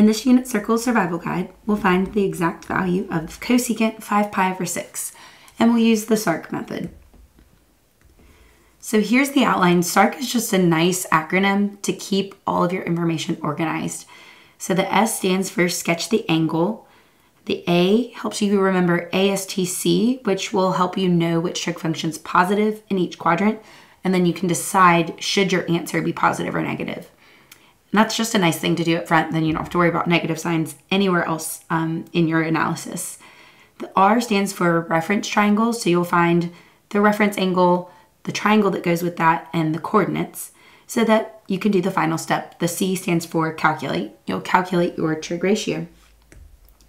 In this unit circle survival guide, we'll find the exact value of cosecant 5 pi over 6, and we'll use the SARC method. So here's the outline. SARC is just a nice acronym to keep all of your information organized. So the S stands for sketch the angle. The A helps you remember ASTC, which will help you know which trig function is positive in each quadrant, and then you can decide should your answer be positive or negative. And that's just a nice thing to do up front, then you don't have to worry about negative signs anywhere else um, in your analysis. The R stands for reference triangles, so you'll find the reference angle, the triangle that goes with that, and the coordinates so that you can do the final step. The C stands for calculate. You'll calculate your trig ratio.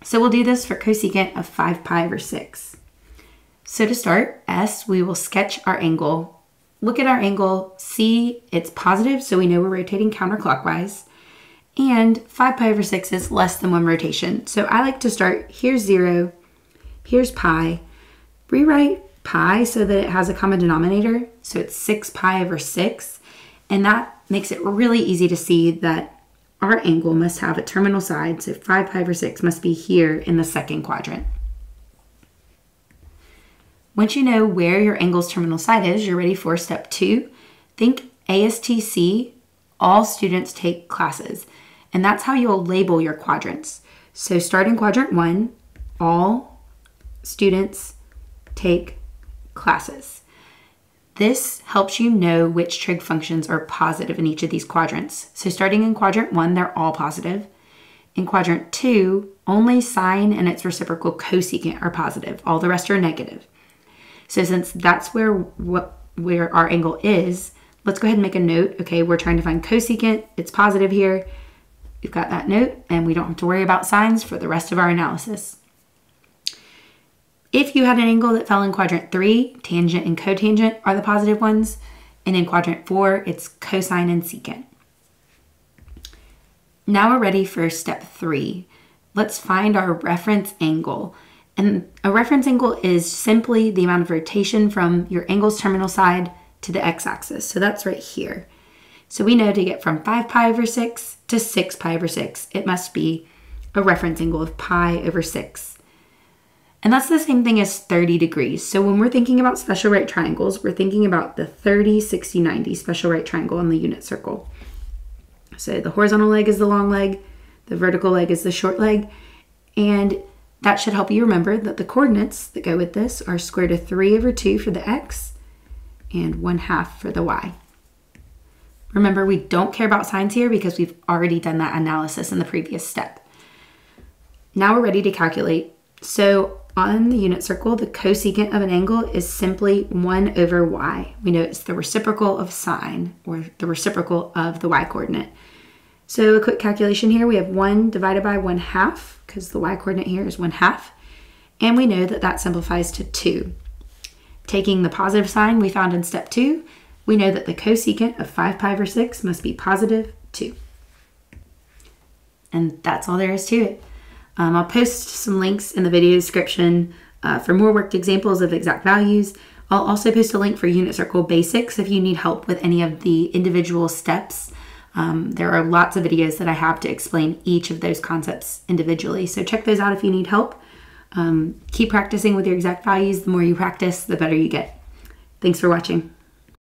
So we'll do this for cosecant of 5 pi over 6. So to start, S, we will sketch our angle. Look at our angle, see it's positive, so we know we're rotating counterclockwise. And 5 pi over 6 is less than one rotation. So I like to start, here's 0, here's pi. Rewrite pi so that it has a common denominator. So it's 6 pi over 6. And that makes it really easy to see that our angle must have a terminal side. So 5 pi over 6 must be here in the second quadrant. Once you know where your angle's terminal side is, you're ready for step two. Think ASTC, all students take classes. And that's how you'll label your quadrants. So start in quadrant one, all students take classes. This helps you know which trig functions are positive in each of these quadrants. So starting in quadrant one, they're all positive. In quadrant two, only sine and its reciprocal cosecant are positive. All the rest are negative. So since that's where what where our angle is, let's go ahead and make a note. Okay, we're trying to find cosecant. It's positive here. We've got that note, and we don't have to worry about signs for the rest of our analysis. If you had an angle that fell in quadrant three, tangent and cotangent are the positive ones. And in quadrant four, it's cosine and secant. Now we're ready for step three. Let's find our reference angle. And a reference angle is simply the amount of rotation from your angle's terminal side to the x-axis. So that's right here. So we know to get from 5 pi over 6 to 6 pi over 6, it must be a reference angle of pi over 6. And that's the same thing as 30 degrees. So when we're thinking about special right triangles, we're thinking about the 30, 60, 90 special right triangle on the unit circle. So the horizontal leg is the long leg, the vertical leg is the short leg, and that should help you remember that the coordinates that go with this are square root of 3 over 2 for the x and 1 half for the y. Remember, we don't care about signs here because we've already done that analysis in the previous step. Now we're ready to calculate. So on the unit circle, the cosecant of an angle is simply 1 over y. We know it's the reciprocal of sine, or the reciprocal of the y coordinate. So a quick calculation here, we have 1 divided by 1 half, because the y coordinate here is 1 half, and we know that that simplifies to 2. Taking the positive sign we found in step 2, we know that the cosecant of 5 pi over 6 must be positive 2. And that's all there is to it. Um, I'll post some links in the video description uh, for more worked examples of exact values. I'll also post a link for Unit Circle Basics if you need help with any of the individual steps. Um, there are lots of videos that I have to explain each of those concepts individually, so check those out if you need help. Um, keep practicing with your exact values. The more you practice, the better you get. Thanks for watching.